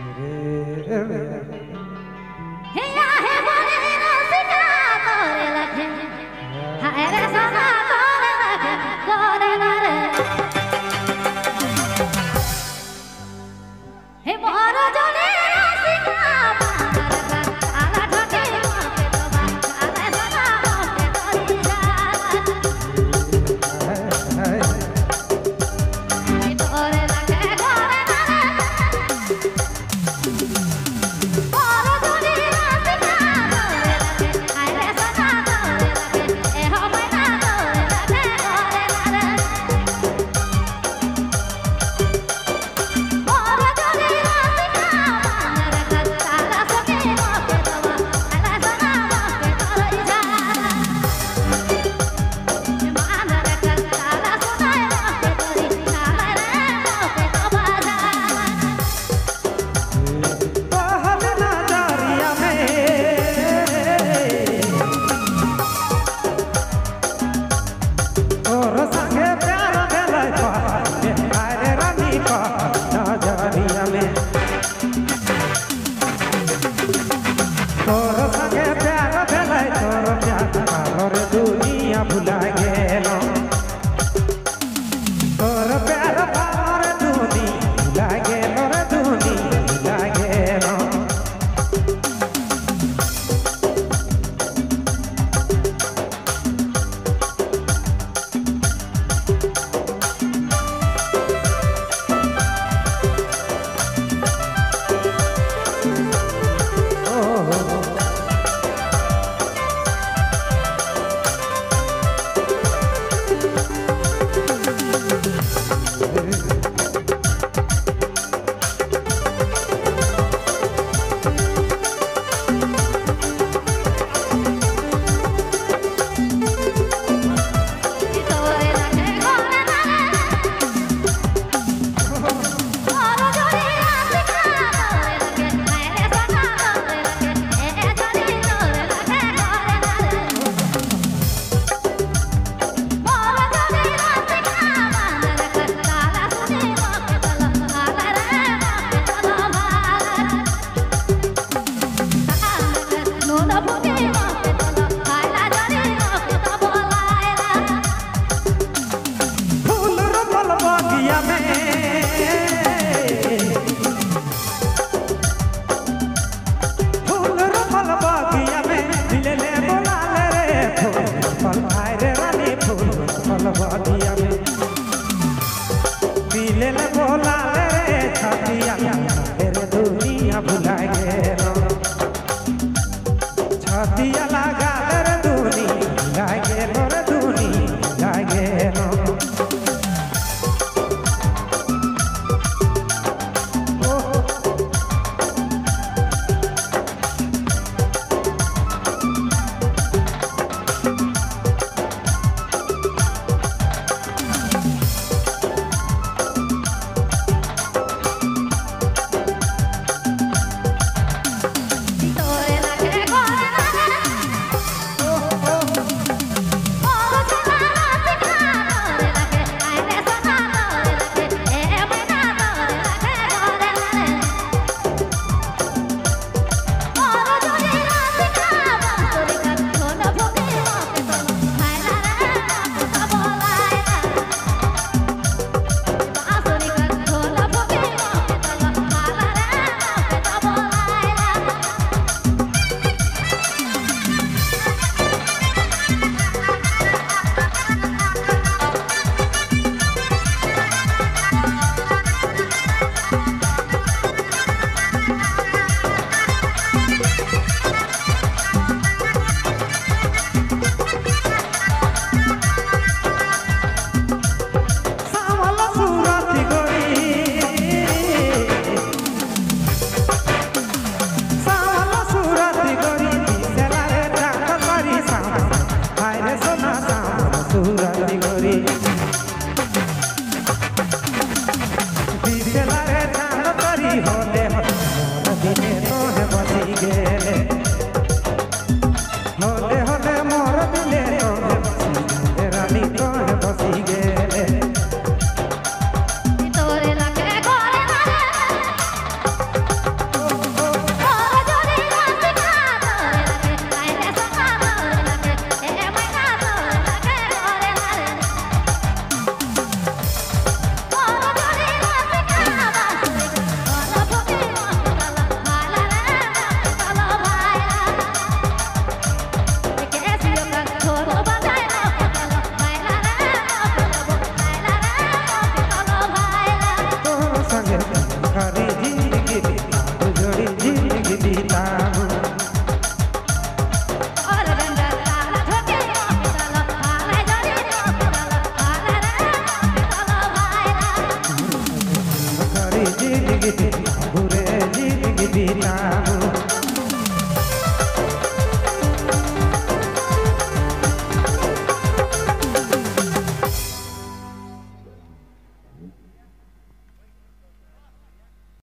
Hare